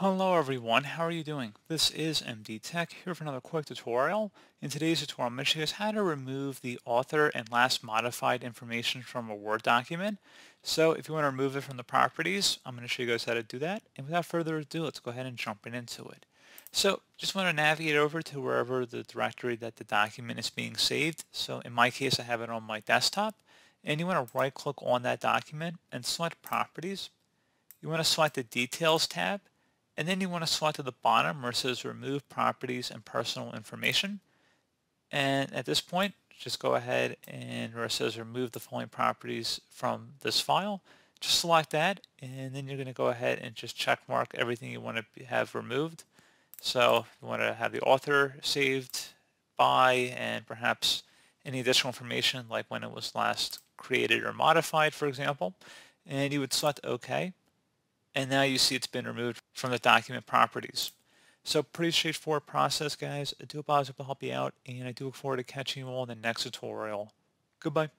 Hello everyone, how are you doing? This is MD Tech here for another quick tutorial. In today's tutorial, I'm going to show you guys how to remove the author and last modified information from a Word document. So if you want to remove it from the properties, I'm going to show you guys how to do that. And without further ado, let's go ahead and jump right into it. So just want to navigate over to wherever the directory that the document is being saved. So in my case, I have it on my desktop. And you want to right click on that document and select properties. You want to select the details tab and then you want to select to the bottom where it says remove properties and personal information. And at this point, just go ahead and where it says remove the following properties from this file, just select that and then you're going to go ahead and just check mark everything you want to have removed. So you want to have the author saved by and perhaps any additional information like when it was last created or modified, for example. And you would select OK and now you see it's been removed from the document properties. So pretty straightforward process, guys. I do apologize to help you out, and I do look forward to catching you all in the next tutorial. Goodbye.